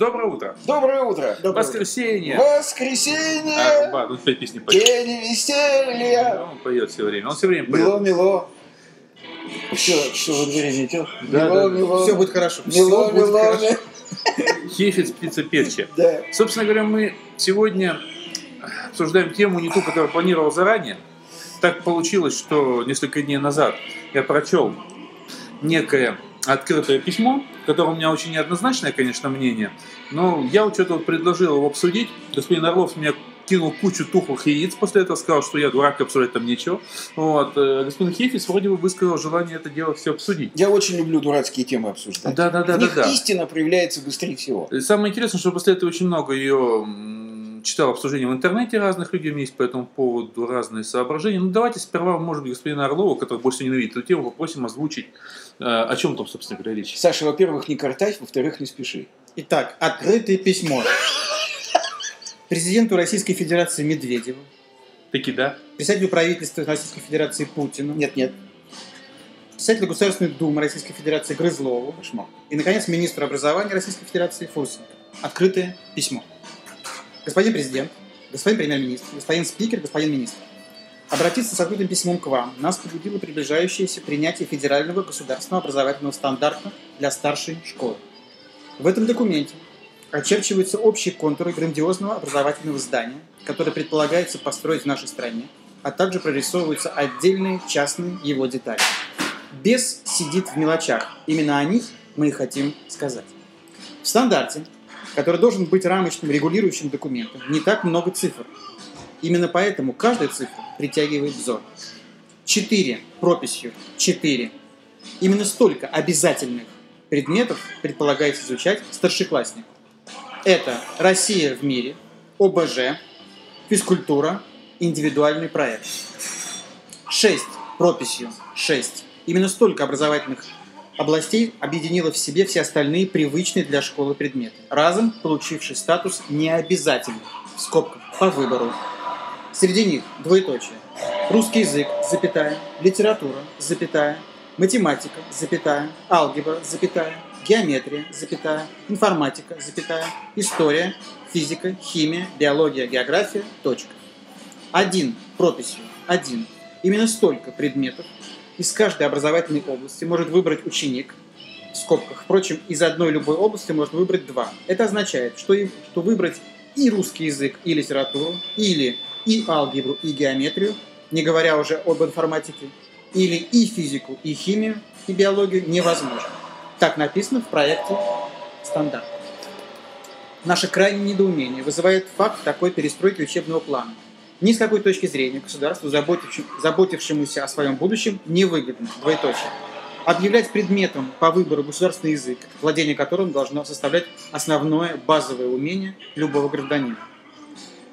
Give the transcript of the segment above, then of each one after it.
Доброе утро. Доброе утро. Воскресенье. Воскресенье. А, ба, тут опять песни поет. День веселья. Он поет все время. Он все время поет. Мило, мило. Что, что во дворе метет? Да, мило, да. мило. Все будет хорошо. Мило, Все будет мило. хорошо. Хефиц, птица певчая. Да. Собственно говоря, мы сегодня обсуждаем тему не ту, которую планировал заранее. Так получилось, что несколько дней назад я прочел некое открытое письмо, в котором у меня очень неоднозначное, конечно, мнение, но я вот что-то вот предложил его обсудить. Господин Орлов меня кинул кучу тухлых яиц после этого, сказал, что я дурак, обсуждать там нечего. Вот. э, Господин Хефис вроде бы высказал желание это дело все обсудить. Я очень люблю дурацкие темы обсуждать. Да, да, да, В да, них да. истина проявляется быстрее всего. И Самое интересное, что после этого очень много ее читал обсуждений в интернете разных людей, у меня есть по этому поводу разные соображения. Ну, давайте сперва, может быть, господина Орлова, который больше ненавидит эту тему, попросим озвучить, э, о чем там, собственно говоря, речь. Саша, во-первых, не картавь, во-вторых, не спеши. Итак, открытое письмо. Президенту Российской Федерации Медведеву, Таки да. председателю правительства Российской Федерации Путину, Нет, нет, председателю Государственной Думы Российской Федерации Грызлову кошмар. и, наконец, министру образования Российской Федерации Фурсенко. Открытое письмо. Господин президент, господин премьер-министр, господин спикер, господин министр. Обратиться с открытым письмом к вам нас побудило приближающееся принятие федерального государственного образовательного стандарта для старшей школы. В этом документе очерчиваются общие контуры грандиозного образовательного здания, которое предполагается построить в нашей стране, а также прорисовываются отдельные частные его детали. Без сидит в мелочах. Именно о них мы и хотим сказать. В стандарте, который должен быть рамочным регулирующим документом, не так много цифр. Именно поэтому каждая цифра притягивает взор. Четыре прописью. Четыре. Именно столько обязательных предметов предполагается изучать старшеклассник. Это Россия в мире, ОБЖ, физкультура, индивидуальный проект. Шесть прописью. Шесть. Именно столько образовательных областей объединило в себе все остальные привычные для школы предметы, разом получивший статус необязательных, в скобках, по выбору. Среди них двоеточие. Русский язык, запятая, литература, запятая, математика, запятая, алгебра, запятая, геометрия, запятая, информатика, запятая, история, физика, химия, биология, география, точка. Один прописью, один. Именно столько предметов из каждой образовательной области может выбрать ученик, в скобках. Впрочем, из одной любой области можно выбрать два. Это означает, что, и- что выбрать и русский язык, и литературу, или и алгебру, и геометрию, не говоря уже об информатике, или и физику, и химию, и биологию невозможно. Так написано в проекте стандарт. Наше крайнее недоумение вызывает факт такой перестройки учебного плана. Ни с какой точки зрения государству, заботившемуся о своем будущем, невыгодно. Двоеточие. Объявлять предметом по выбору государственный язык, владение которым должно составлять основное базовое умение любого гражданина.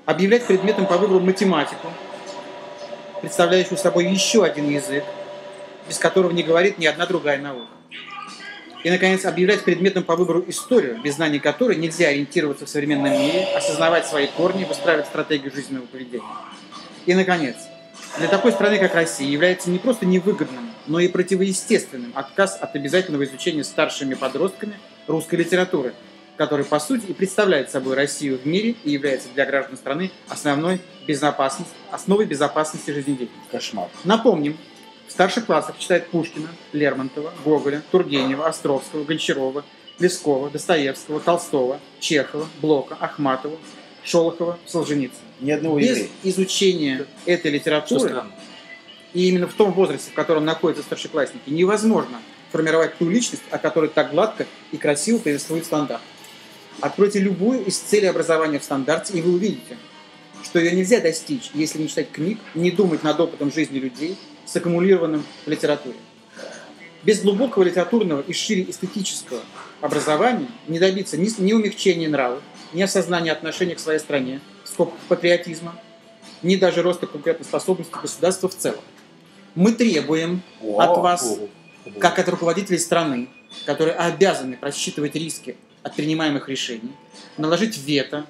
Объявлять предметом по выбору математику, представляющую собой еще один язык, без которого не говорит ни одна другая наука. И, наконец, объявлять предметом по выбору историю, без знаний которой нельзя ориентироваться в современном мире, осознавать свои корни, выстраивать стратегию жизненного поведения. И, наконец, для такой страны, как Россия, является не просто невыгодным, но и противоестественным отказ от обязательного изучения старшими подростками русской литературы, который, по сути, и представляет собой Россию в мире и является для граждан страны основной безопасности, основой безопасности жизнедеятельности. Кошмар. Напомним, старших классах читают Пушкина, Лермонтова, Гоголя, Тургенева, Островского, Гончарова, Лескова, Достоевского, Толстого, Чехова, Блока, Ахматова, Шолохова, Солженицына. Ни одного Без еврея. изучения этой литературы и именно в том возрасте, в котором находятся старшеклассники, невозможно формировать ту личность, о которой так гладко и красиво повествует стандарт. Откройте любую из целей образования в стандарте, и вы увидите, что ее нельзя достичь, если не читать книг, не думать над опытом жизни людей, саккумулированным в литературе. Без глубокого литературного и шире эстетического образования не добиться ни, ни умягчения нравов, ни осознания отношения к своей стране, скобках патриотизма, ни даже роста конкурентоспособности государства в целом. Мы требуем О, от вас, как от руководителей страны, которые обязаны просчитывать риски от принимаемых решений, наложить вето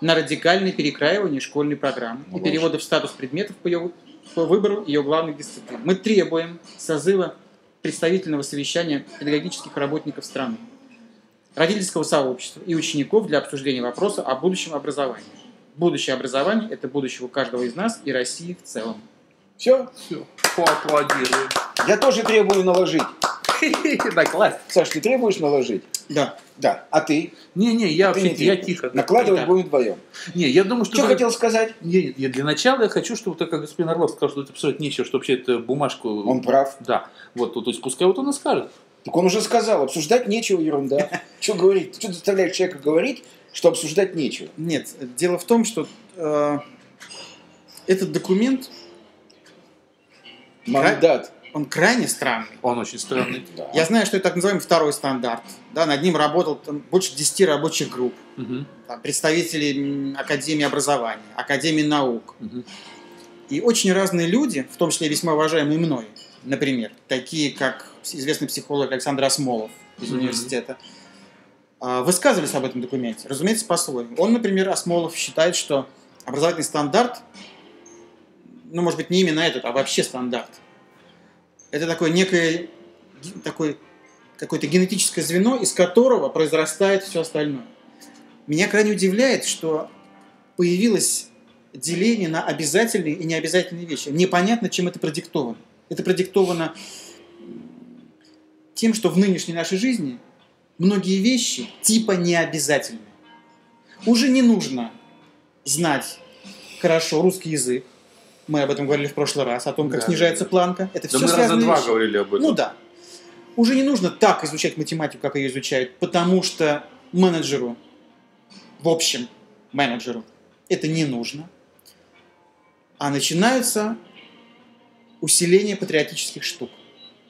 на радикальное перекраивание школьной программы и Боже. переводы в статус предметов по ее по выбору ее главных дисциплин. Мы требуем созыва представительного совещания педагогических работников страны, родительского сообщества и учеников для обсуждения вопроса о будущем образовании. Будущее образование – это будущее у каждого из нас и России в целом. Все? Все, поаплодируем. Я тоже требую наложить. Да, класс. Саш, ты требуешь наложить? Да. Да. А ты? Не-не, я Ты не вообще, я требуешь. тихо. Накладывать Да. будем вдвоем. Не, я думаю, что... Что даже- хотел сказать? Не, не, для начала я хочу, чтобы, так как господин Орлов сказал, что это писать нечего, что вообще эту бумажку... Он прав. Да. Вот, то есть пускай вот он и скажет. Так он уже сказал, обсуждать нечего, ерунда. Что говорить? Что заставляешь человека говорить, что обсуждать нечего? Нет, дело в том, что э, этот документ, Мандат. Он крайне странный. Он очень странный. Да. Я знаю, что это так называемый второй стандарт. Да, над ним работал там, больше 10 рабочих групп. Мгм, Там, представители Академии образования, Академии наук. мгм. И очень разные люди, в том числе весьма уважаемые мной, например, такие как известный психолог Александр Осмолов из Мгм. университета, а, высказывались об этом документе. Разумеется, по-своему. Он, например, Осмолов считает, что образовательный стандарт, ну, может быть, не именно этот, а вообще стандарт, это такое некое такое, какое-то генетическое звено, из которого произрастает все остальное. Меня крайне удивляет, что появилось деление на обязательные и необязательные вещи. Непонятно, чем это продиктовано. Это продиктовано тем, что в нынешней нашей жизни многие вещи типа необязательные. Уже не нужно знать хорошо русский язык. Мы об этом говорили в прошлый раз, о том, как Да, снижается да. планка. Это Да все мы раза два вещи. говорили об этом. Ну да. Уже не нужно так изучать математику, как ее изучают, потому что менеджеру, в общем, менеджеру, это не нужно. А начинаются усиление патриотических штук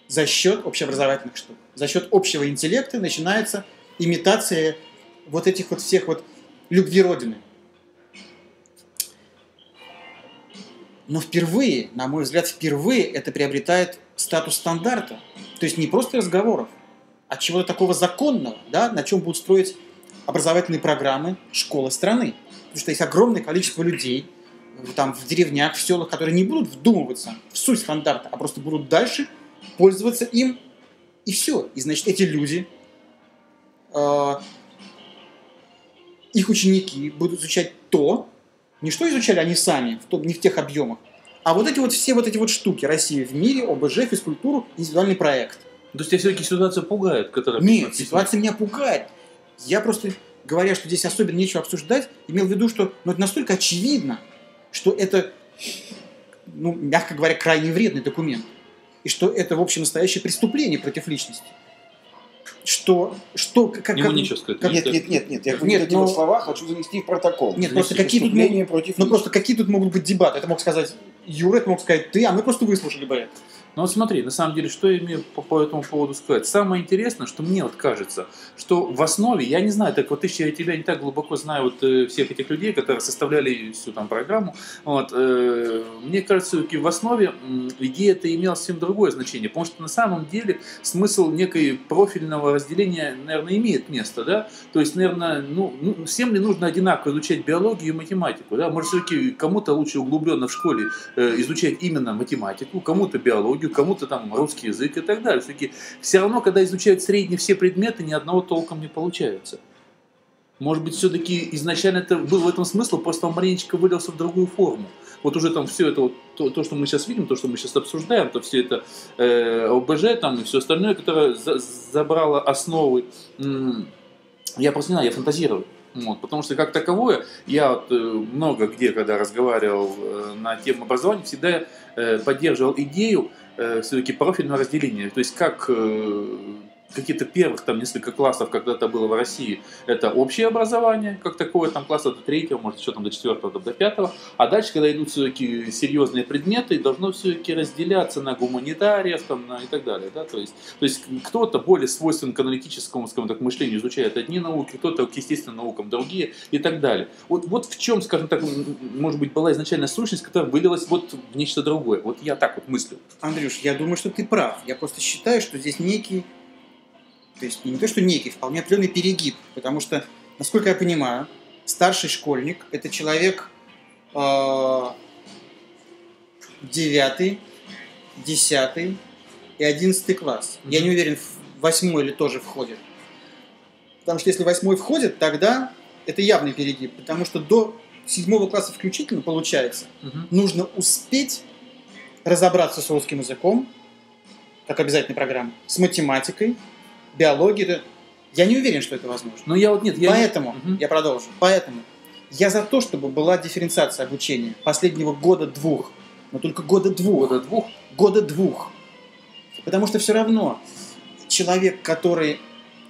за счет общеобразовательных штук. За счет общего интеллекта начинается имитация вот этих вот всех вот любви Родины. Но впервые, на мой взгляд, впервые это приобретает статус стандарта. То есть не просто разговоров, а чего-то такого законного, да, на чем будут строить образовательные программы школы страны. Потому что есть огромное количество людей в- там, в деревнях, в селах, которые не будут вдумываться в суть стандарта, а просто будут дальше пользоваться им, и все. И значит, эти люди, э, их ученики будут изучать то, не что изучали они сами, в том, не в тех объемах, а вот эти вот все вот эти вот штуки России в мире, ОБЖ, физкультуру, индивидуальный проект. То есть тебя все-таки ситуация пугает, которая... Нет, написана? ситуация меня пугает. Я просто, говоря, что здесь особенно нечего обсуждать, имел в виду, что ну, это настолько очевидно, что это, ну, мягко говоря, крайне вредный документ. И что это, в общем, настоящее преступление против личности. Что, что, как, Ему как- нечего сказать. как- Нет, нет, нет, нет. Я Нет, эти но- вот слова хочу занести в протокол. Нет, просто какие тут преступления против Ну просто какие тут могут быть дебаты? Это мог сказать Юра, это мог сказать ты, а мы просто выслушали бы это. Ну вот смотри, на самом деле, что я имею по, по этому поводу сказать? Самое интересное, что мне вот кажется, что в основе, я не знаю, так вот ты, я тебя не так глубоко знаю вот э, всех этих людей, которые составляли всю там программу, вот, э, мне кажется, все-таки в основе идея это имела совсем другое значение, потому что на самом деле смысл некой профильного разделения, наверное, имеет место, да, то есть, наверное, ну, ну, всем ли нужно одинаково изучать биологию и математику, да, может, все-таки кому-то лучше углубленно в школе э, изучать именно математику, кому-то биологию, кому-то там русский язык и так далее. Все-таки все равно, когда изучают средние все предметы, ни одного толком не получается. Может быть, все-таки изначально это был в этом смысл, просто он маленечко вылился в другую форму. Вот уже там все это, вот, то, то, что мы сейчас видим, то, что мы сейчас обсуждаем, то все это э, ОБЖ там и все остальное, которое за- забрало основы. я просто не знаю, я фантазирую. Вот, потому что как таковое, я вот, э, много где, когда разговаривал э, на тему образования, всегда э, поддерживал идею все-таки профильного разделения. То есть как какие-то первых там несколько классов когда-то было в России, это общее образование, как такое, там класса до третьего, может еще там до четвертого, там, до пятого, а дальше, когда идут все-таки серьезные предметы, должно все-таки разделяться на гуманитариев там, на, и так далее. Да? То, есть, то есть кто-то более свойствен к аналитическому скажем так, мышлению изучает одни науки, кто-то к естественным наукам другие и так далее. Вот, вот в чем, скажем так, может быть, была изначальная сущность, которая вылилась вот в нечто другое. Вот я так вот мыслю. Андрюш, я думаю, что ты прав. Я просто считаю, что здесь некий, то есть не то, что некий, вполне определенный перегиб. Потому что, насколько я понимаю, старший школьник – это человек, э, 9, 10 и 11 класс. Я не уверен, в восьмой или тоже входит. Потому что если восьмой входит, тогда это явный перегиб. Потому что до седьмого класса включительно, получается, Мгм. нужно успеть разобраться с русским языком, как обязательная программа, с математикой, биологией. Это- Я не уверен, что это возможно. Ну я вот нет, я... не- Поэтому, Мгм. я продолжу, поэтому я за то, чтобы была дифференциация обучения последнего года-двух, но только года-двух. Года двух. Года двух. Потому что все равно человек, который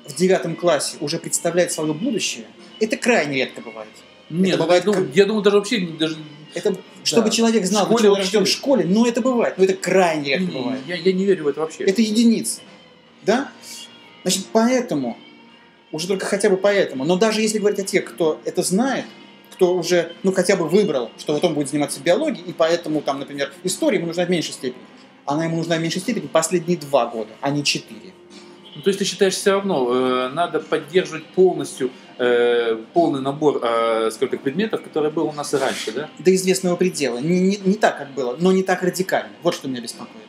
в девятом классе уже представляет свое будущее, это крайне редко бывает. Нет, бывает я, думаю, как- я думаю, даже вообще не- даже Это, чтобы человек знал, В школе почему он рожден в школе, ну это бывает, но это крайне редко не- бывает. я, я не верю в это вообще. Это единицы. Да? Значит, поэтому, уже только хотя бы поэтому, но даже если говорить о тех, кто это знает, кто уже, ну, хотя бы выбрал, что вот он будет заниматься биологией, и поэтому, там, например, история ему нужна в меньшей степени. Она ему нужна в меньшей степени последние два года, а не четыре. Ну, то есть ты считаешь все равно, э, надо поддерживать полностью э, полный набор, э, сколько предметов, который был у нас и раньше, да? До известного предела. Не, не, не так, как было, но не так радикально. Вот что меня беспокоит.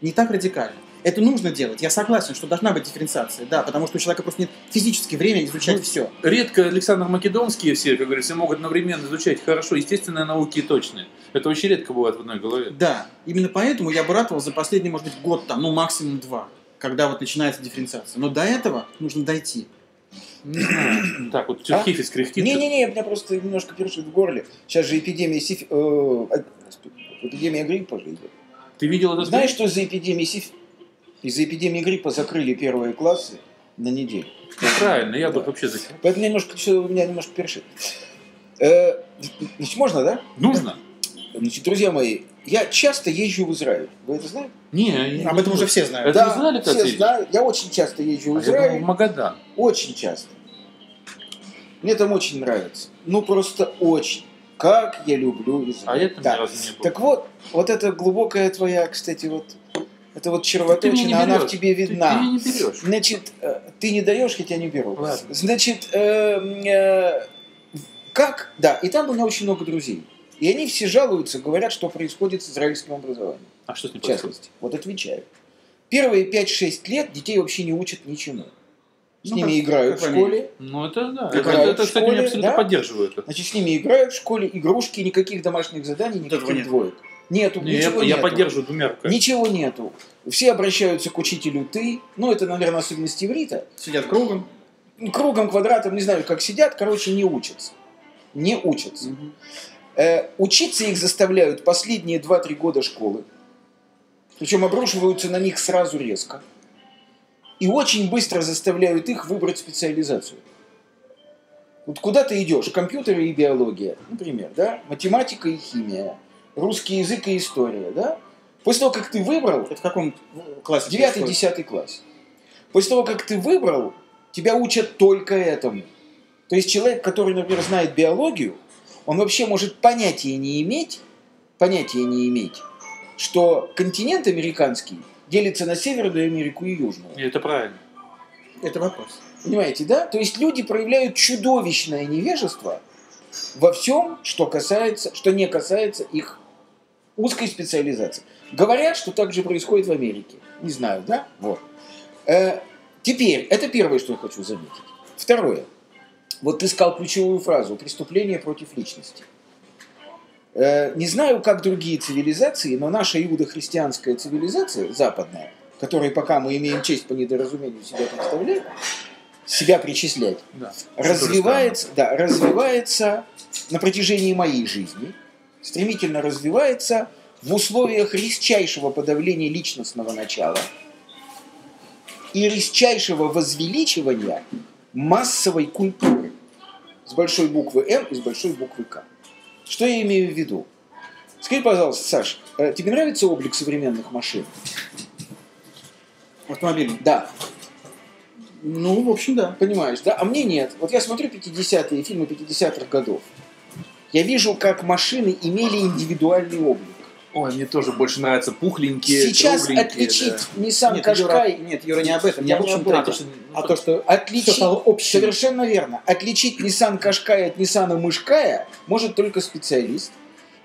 Не так радикально. Это нужно делать. Я согласен, что должна быть дифференциация. Да, потому что у человека просто нет физически времени изучать Ну, все. Редко Александр Македонский все, как говорится, могут одновременно изучать хорошо естественные науки и точные. Это очень редко бывает в одной голове. Да, именно поэтому я бы ратовал за последний, может быть, год там, ну максимум два, когда вот начинается дифференциация. Но до этого нужно дойти. Так, вот А? хифис кряхтит. Не-не-не, у меня просто немножко першит в горле. Сейчас же эпидемия сиф... э, а, эпидемия гриппа же идет. Ты видел это? Знаешь, что из-за эпидемии сиф... Из-за эпидемии гриппа закрыли первые классы на неделю. Ну, правильно, я бы Да. вообще закрыл. Поэтому немножко, всё у меня немножко першит. Э, значит, можно, да? Нужно? Значит, друзья мои, я часто езжу в Израиль. Вы это знаете? Не, я Об не этом уже знаю. все знают. Это знали, как все знают. Я очень часто езжу в А я думал, Израиль. в Магадан. Очень часто. Мне там очень нравится. Ну, просто очень. Как я люблю Израиль. А там Да. ни разу не был. Так вот, вот эта глубокая твоя, кстати, вот, это вот Ты червоточина, она в тебе Ты, видна. ты меня не берешь. Значит, э, ты не даешь, я тебя не беру. Ладно. Значит, э, э, как? Да, и там у меня очень много друзей. И они все жалуются, говорят, что происходит с израильским образованием. А что с ним происходит? Вот отвечаю. Первые 5-6 лет детей вообще не учат ничему. С Ну, ними как- играют как в школе. Ну, это да. Играют Это, это, в кстати, школе, я абсолютно да? поддерживаю это. Значит, с ними играют в школе, игрушки, никаких домашних заданий, никаких двоек. Нету, Не, я, ничего я нету. поддерживаю двумя руками. Ничего нету. Все обращаются к учителю ты. Ну, это, наверное, особенность иврита. Сидят кругом. Кругом, квадратом, не знаю, как сидят, короче, не учатся. Не учатся. Э, учиться их заставляют последние 2-3 года школы. Причем обрушиваются на них сразу резко. И очень быстро заставляют их выбрать специализацию. Вот куда ты идешь? Компьютеры и биология, например, да? Математика и химия, русский язык и история, да? После того, как ты выбрал, Это в каком классе? Девятый, десятый класс. После того, как ты выбрал, тебя учат только этому. То есть человек, который, например, знает биологию, он вообще может понятия не иметь, понятия не иметь, что континент американский делится на Северную Америку и Южную. И это правильно. Это вопрос. Понимаете, да? То есть люди проявляют чудовищное невежество во всем, что касается, что не касается их узкой специализации. Говорят, что так же происходит в Америке. Не знаю, да? Вот. Э, теперь, это первое, что я хочу заметить. Второе. Вот ты сказал ключевую фразу «преступление против личности». Э, не знаю, как другие цивилизации, но наша иудохристианская цивилизация, западная, которой пока мы имеем честь по недоразумению себя представлять, себя причислять, Да. развивается, да, развивается на протяжении моей жизни, стремительно развивается в условиях резчайшего подавления личностного начала и резчайшего возвеличивания массовой культуры с большой буквы М и с большой буквы К. Что я имею в виду? Скажи, пожалуйста, Саш, э, тебе нравится облик современных машин? Автомобильный. Да. Ну, в общем, да. Понимаешь, да? А мне нет. Вот я смотрю 50-е фильмы 50-х годов. Я вижу, как машины имели индивидуальный облик. Ой, мне тоже больше нравятся пухленькие, Сейчас отличить да. Nissan Нет, Qashqai... Юра, нет, Юра, не об этом. Я Я, в не об этом. то, что, а то, что Отличить... все стало общим. Совершенно верно. Отличить Nissan Qashqai от Nissan Мышкая может только специалист.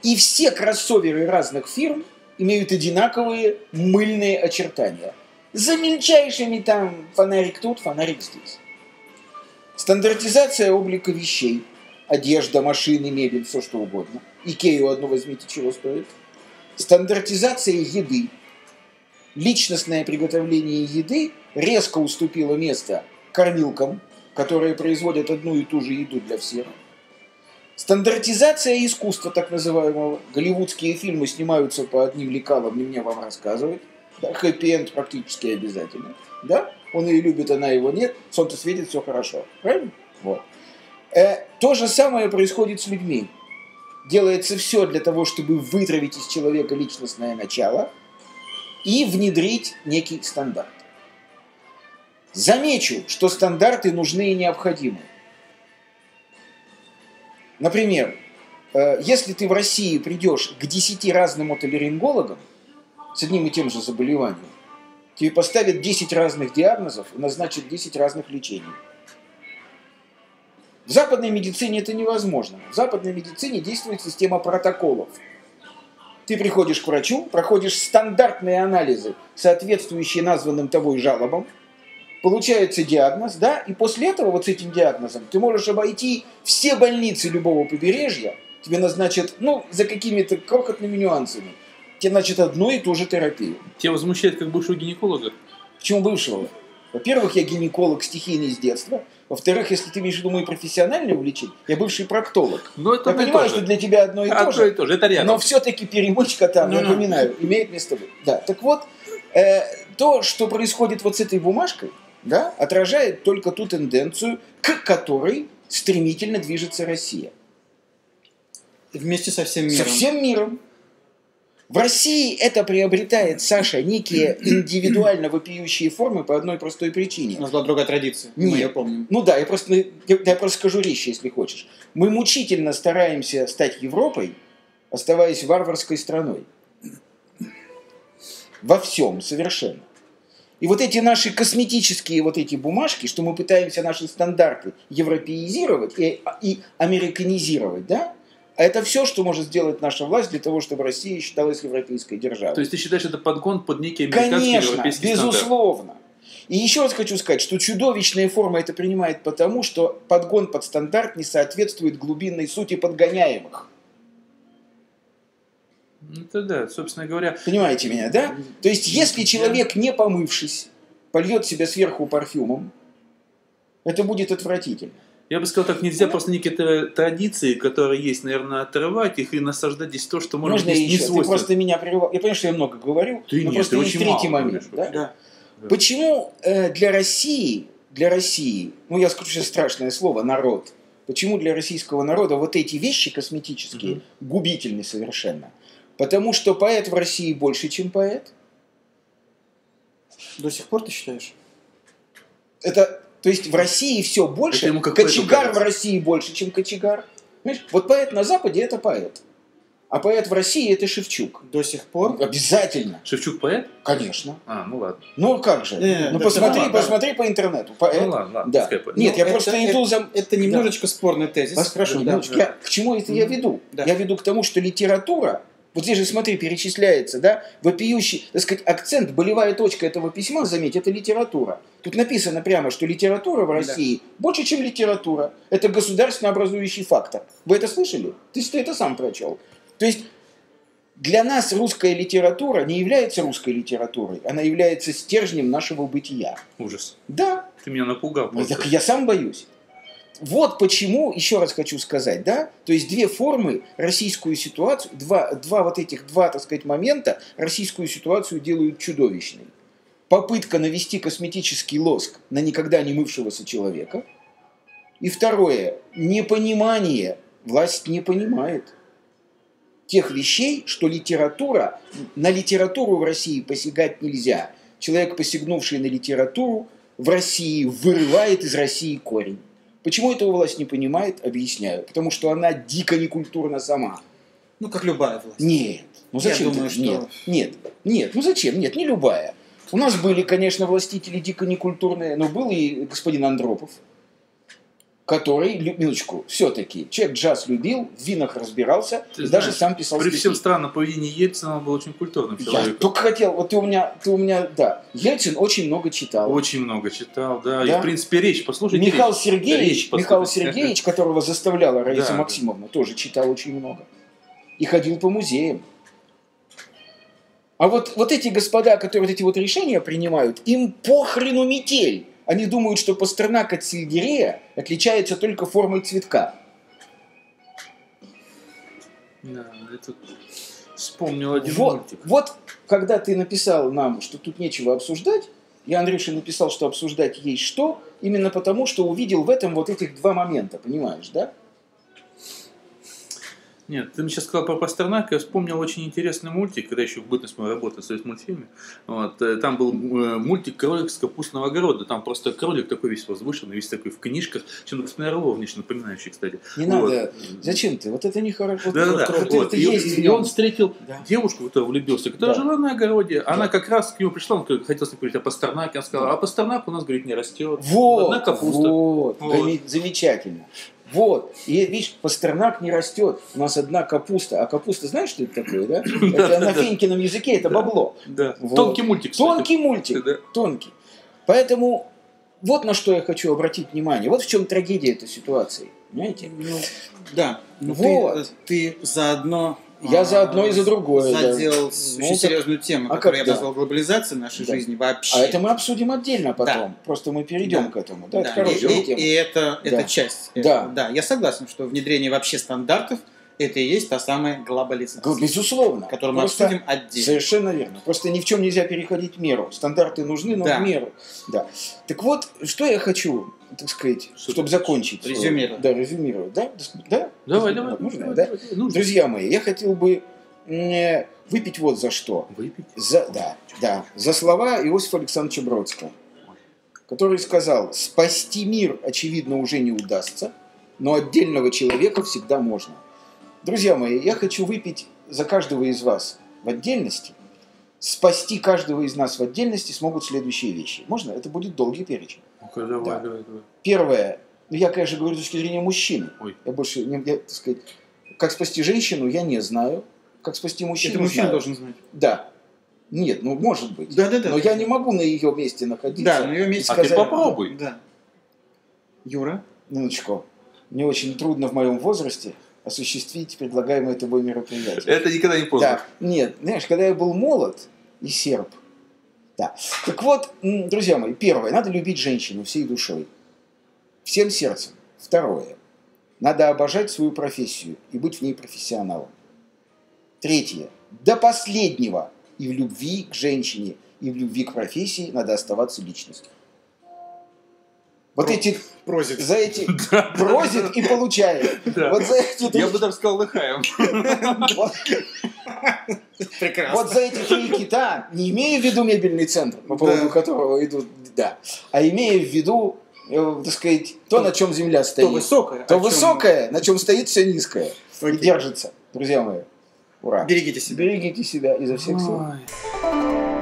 И все кроссоверы разных фирм имеют одинаковые мыльные очертания. За мельчайшими там фонарик тут, фонарик здесь. Стандартизация облика вещей. Одежда, машины, мебель, все что угодно. Икею одну возьмите, чего стоит. Стандартизация еды. Личностное приготовление еды резко уступило место кормилкам, которые производят одну и ту же еду для всех. Стандартизация искусства, так называемого. Голливудские фильмы снимаются по одним лекалам, не мне вам рассказывать. Да, хэппи-энд практически обязательно. Да? Он ее любит, она его нет. Солнце светит, все хорошо. Правильно? Вот. Э, то же самое происходит с людьми. Делается все для того, чтобы вытравить из человека личностное начало и внедрить некий стандарт. Замечу, что стандарты нужны и необходимы. Например, э, если ты в России придешь к 10 разным отолерингологам с одним и тем же заболеванием, тебе поставят 10 разных диагнозов и назначат 10 разных лечений. В западной медицине это невозможно. В западной медицине действует система протоколов. Ты приходишь к врачу, проходишь стандартные анализы, соответствующие названным тобой жалобам, получается диагноз, да, и после этого вот с этим диагнозом ты можешь обойти все больницы любого побережья, тебе назначат, ну, за какими-то крохотными нюансами, тебе назначат одну и ту же терапию. Тебя возмущает как бывшего гинеколога? Почему бывшего? Во-первых, я гинеколог стихийный с детства. Во-вторых, если ты имеешь в виду мои профессиональные увлечения, я бывший проктолог. Ну, это я понимаю, что для тебя одно и то же. и то же, это рядом. Но все-таки перемычка там, Ну-ну. напоминаю, имеет место быть. Да, так вот, э, то, что происходит вот с этой бумажкой, да, отражает только ту тенденцию, к которой стремительно движется Россия. Вместе со всем миром. Со всем миром. В России это приобретает, Саша, некие индивидуально вопиющие формы по одной простой причине. У нас была другая традиция. и Мы Нет. ее помним. Ну да, я просто, я, я просто скажу речь, если хочешь. Мы мучительно стараемся стать Европой, оставаясь варварской страной. Во всем совершенно. И вот эти наши косметические вот эти бумажки, что мы пытаемся наши стандарты европеизировать и, и американизировать, да, это все, что может сделать наша власть для того, чтобы Россия считалась европейской державой. То есть ты считаешь это подгон под некий американский Конечно, европейский стандарт? безусловно. И еще раз хочу сказать, что чудовищная форма это принимает потому, что подгон под стандарт не соответствует глубинной сути подгоняемых. Ну, Это да, собственно говоря. Понимаете меня, да? То есть, если человек, не помывшись, польет себя сверху парфюмом, это будет отвратительно. Я бы сказал так, нельзя просто некие тра- традиции, которые есть, наверное, отрывать их и насаждать здесь то, что может Можно быть я не еще? Ты свойственно. просто меня прерывал. Я понимаю, что я много говорю, Ты но нет, просто ты есть очень третий мало момент. говоришь. да? Да. Почему э, для России, для России, ну я скажу сейчас страшное слово, народ, почему для российского народа вот эти вещи косметические Мгм. губительны совершенно? Потому что поэт в России больше, чем поэт. До сих пор ты считаешь? Это, то есть в России все больше, ему кочегар в. России больше, чем кочегар. Понимаешь? Вот поэт на Западе это поэт. А поэт в России это Шевчук. До сих пор? Обязательно. Шевчук поэт? Конечно. А, ну ладно. Ну как же? Не, ну да посмотри, равно, посмотри по интернету. Поэт. Ну ладно, ладно, Да. пускай поэт. Нет, Ну, я это- просто иду за... Это немножечко спорный тезис. Вас прошу, Да, минуточку. да. Я, к чему это я веду? Да. Я веду к тому, что литература, вот здесь же, смотри, перечисляется, да, вопиющий, так сказать, акцент, болевая точка этого письма, заметь, это литература. Тут написано прямо, что литература в Да. России больше, чем литература. Это государственно образующий фактор. Вы это слышали? Ты, ты это сам прочел. То есть для нас русская литература не является русской литературой, она является стержнем нашего бытия. Ужас. Да, Ты меня напугал. ну, просто. так я сам боюсь. Вот почему, еще раз хочу сказать, да, то есть две формы российскую ситуацию, два, два вот этих, два, так сказать, момента российскую ситуацию делают чудовищной. Попытка навести косметический лоск на никогда не мывшегося человека. И второе, непонимание, власть не понимает тех вещей, что литература, на литературу в России посягать нельзя. Человек, посягнувший на литературу, в России вырывает из России корень. Почему этого власть не понимает, объясняю. Потому что она дико некультурна сама. Ну, как любая власть. Нет. Ну Я зачем? думаю, ты? что- Нет, нет, нет. Ну зачем? Нет, не любая. У нас были, конечно, властители дико некультурные, но был и господин Андропов. Который, минуточку, все-таки, человек джаз любил, в винах разбирался, Ты и даже знаешь, сам писал При всем странном поведении Ельцина он был очень культурным Я человеком. только хотел, вот ты у меня, ты у меня, да, Ельцин очень много читал. Очень много читал, да. И, Да. в принципе, речь, послушайте Михаил речь. Сергеевич, Речь Михаил послушайте. Сергеевич, которого заставляла Раиса Да, да. Максимовна, тоже читал очень много. И ходил по музеям. А вот, вот эти господа, которые вот эти вот решения принимают, им похрену метель. Они думают, что Пастернак от сельдерея отличается только формой цветка. Да, я тут вспомнил один Вот, мультик. вот когда ты написал нам, что тут нечего обсуждать, я Андрюше написал, что обсуждать есть что, именно потому, что увидел в этом вот этих два момента, понимаешь, да? Нет, ты мне сейчас сказал про Пастернака, я вспомнил очень интересный мультик, когда еще в бытность моей работы в Союз мультфильме. Вот, э, там был э, мультик «Кролик с капустного огорода». Там просто кролик такой весь возвышенный, весь такой в книжках. Чем-то господин Орловнич напоминающий, кстати. Не Вот. надо. Зачем ты? Вот это нехорошо. Вот- Да-да-да. вот Вот. это И, есть и он встретил Да. девушку, в которую влюбился, которая Да. жила на огороде. Она Да. как раз к нему пришла, он хотел говорить о Пастернаке. Она сказала, а Пастернак у нас, говорит, не растет. Вот, Одна капуста. вот, Вот. Заме- замечательно. Вот, и видишь, Пастернак не растет, у нас одна капуста, а капуста, знаешь, что это такое, да? Это на фенькином языке, это бабло. Тонкий мультик. Тонкий мультик, Да. тонкий. Поэтому вот на что я хочу обратить внимание, вот в чем трагедия этой ситуации, понимаете? Ну, да. Ну, Вот. ты, ты заодно... Я а, за одно и за другое, да. Задел Ну, очень так- серьезную тему, а которую как я да? назвал глобализацией нашей Да. жизни вообще. А это мы обсудим отдельно потом, просто мы перейдем Да. к этому. Да, Да, это и, и- тема. и это, Да. это часть. Да. этого. да, я согласен, что внедрение вообще стандартов это и есть та самая глобализация, Безусловно. которую мы Просто- обсудим отдельно. Совершенно верно. Просто ни в чем нельзя переходить меру. Стандарты нужны, но Да. в меру. Да. Так вот, что я хочу, так сказать, Что чтобы закончить. Резюмировать. Да, резюмировать. Да? Да? Давай, давай. Можно, давай, да? давай. Нужно. Друзья мои, я хотел бы м, выпить вот за что. Выпить. За, да, да, за слова Иосифа Александровича Бродского, который сказал, спасти мир, очевидно, уже не удастся, но отдельного человека всегда можно. Друзья мои, я хочу выпить за каждого из вас в отдельности. Спасти каждого из нас в отдельности смогут следующие вещи. Можно? Это будет долгий перечень. Ну-ка, давай, Да. давай, давай. Первое. Ну, я, конечно, говорю с точки зрения мужчины. Ой. Я больше, не, я, так сказать, как спасти женщину, я не знаю. Как спасти мужчину, это мужчина знаю. должен знать. Да. Нет, ну, может быть. Да, да, да. Но я не могу на ее месте находиться. Да, на ее месте А ты сказать- попробуй. Да. Юра, Минуточку. Мне очень трудно в моем возрасте осуществить предлагаемое тобой мероприятие. Это никогда не поздно. Да, нет, знаешь, когда я был молод и серб, да. Так вот, друзья мои, первое, надо любить женщину всей душой, всем сердцем. Второе, надо обожать свою профессию и быть в ней профессионалом. Третье, до последнего и в любви к женщине, и в любви к профессии надо оставаться личностью. Вот Про- эти, просит. за эти просит и получает. Да. Вот за эти Я бы даже сказал лыхаем. вот, Прекрасно. вот за эти три кита, не имея в виду мебельный центр, по поводу которого идут, да, а имея в виду, э, так сказать, то, на чем земля То стоит, высокое. то о чем- высокое, на чем стоит все низкое. И Окей. держится, друзья мои. Ура. Берегите себя. Берегите себя изо всех сил. Ой.